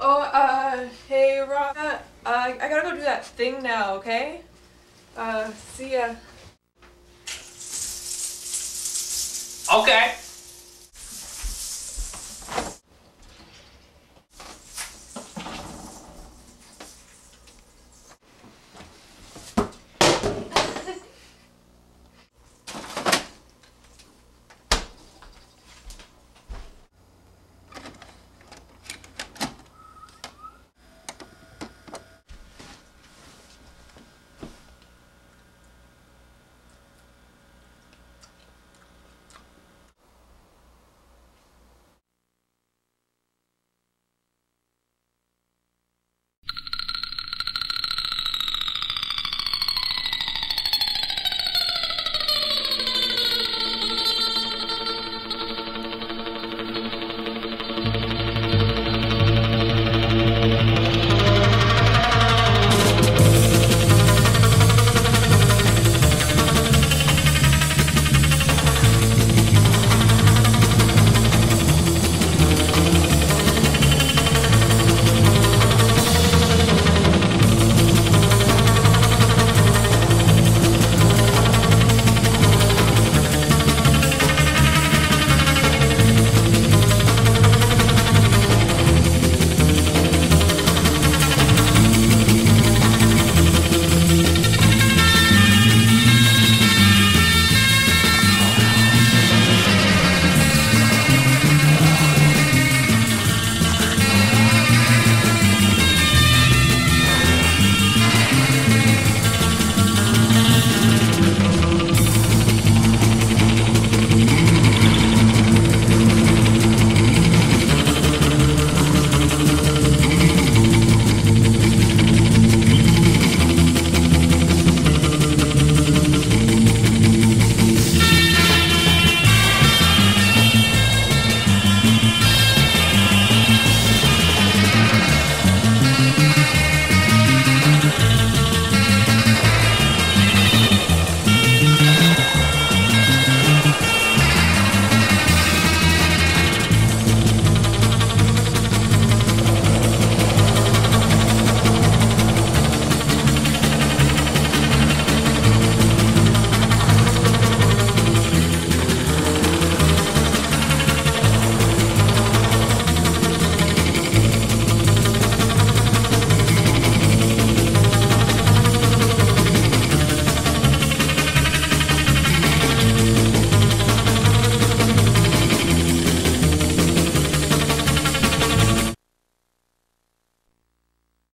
Oh, uh, hey, Rana. Uh, I gotta go do that thing now, okay? Uh, see ya. Okay.